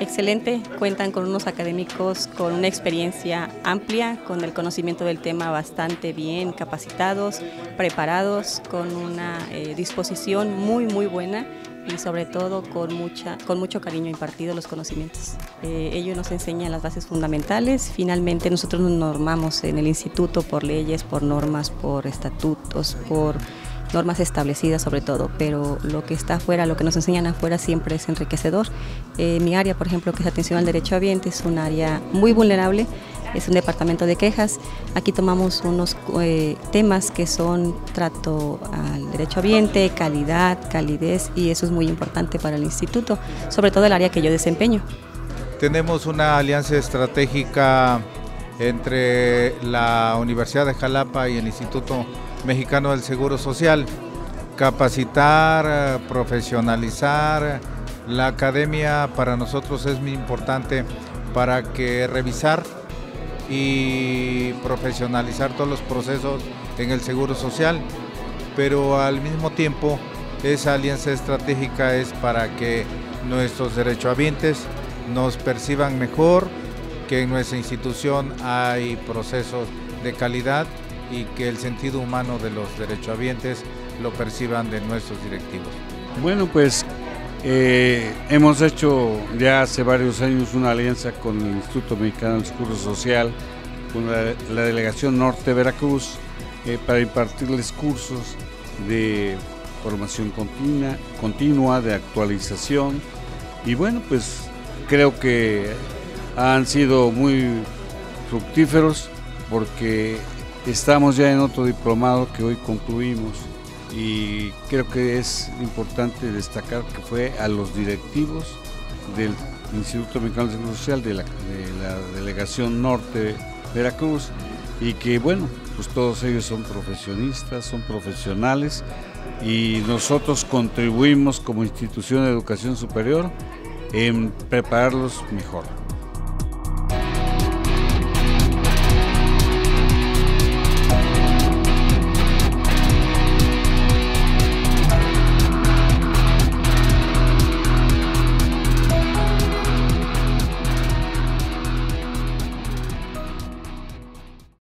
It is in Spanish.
excelente, cuentan con unos académicos con una experiencia amplia, con el conocimiento del tema bastante bien capacitados, preparados, con una eh, disposición muy muy buena y sobre todo con, mucha, con mucho cariño impartido los conocimientos. Eh, ellos nos enseñan las bases fundamentales, finalmente nosotros nos normamos en el instituto por leyes, por normas, por estatutos, por normas establecidas sobre todo, pero lo que está afuera, lo que nos enseñan afuera siempre es enriquecedor. Eh, mi área, por ejemplo, que es atención al derecho ambiente, es un área muy vulnerable, es un departamento de quejas. Aquí tomamos unos eh, temas que son trato al derecho ambiente, calidad, calidez, y eso es muy importante para el instituto, sobre todo el área que yo desempeño. Tenemos una alianza estratégica entre la Universidad de Jalapa y el Instituto Mexicano del Seguro Social. Capacitar, profesionalizar, la academia para nosotros es muy importante para que revisar y profesionalizar todos los procesos en el Seguro Social, pero al mismo tiempo esa alianza estratégica es para que nuestros derechohabientes nos perciban mejor, que en nuestra institución hay procesos de calidad y que el sentido humano de los derechohabientes lo perciban de nuestros directivos. Bueno, pues eh, hemos hecho ya hace varios años una alianza con el Instituto Mexicano del Seguro Social, con la, Delegación Norte Veracruz, eh, para impartirles cursos de formación continua, continua, de actualización. Y bueno, pues creo que han sido muy fructíferos porque estamos ya en otro diplomado que hoy concluimos y creo que es importante destacar que fue a los directivos del Instituto Mexicano de Seguridad Social de la, de la Delegación Norte Veracruz y que bueno, pues todos ellos son profesionistas, son profesionales y nosotros contribuimos como institución de educación superior en prepararlos mejor.